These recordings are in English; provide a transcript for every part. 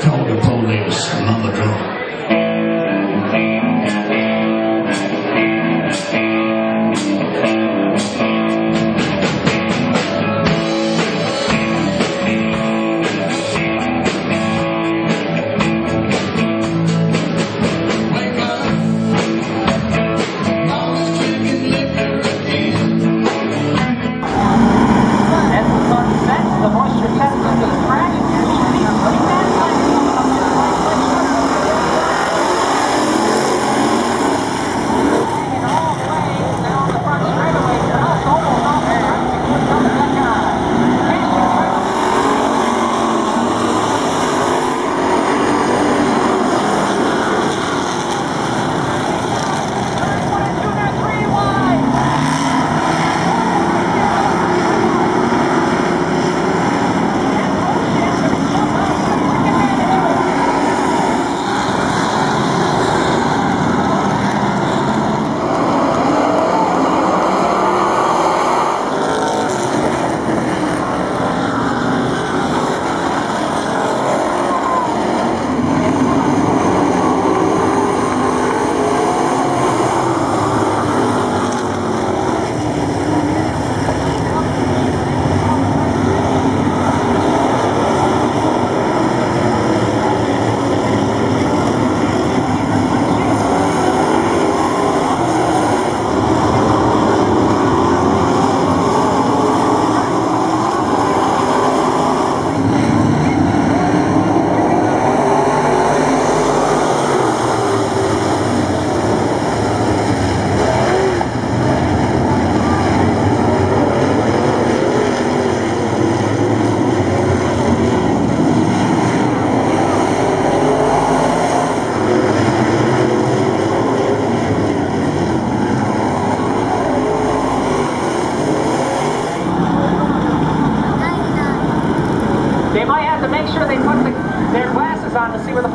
Call the police. I'm on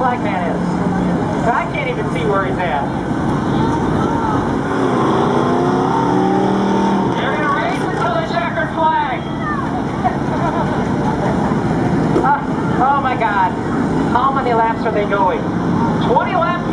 to flag man is. I can't even see where he's at. They're gonna race until the checkered flag. Ah, oh my God! How many laps are they going? 20 lap feature. And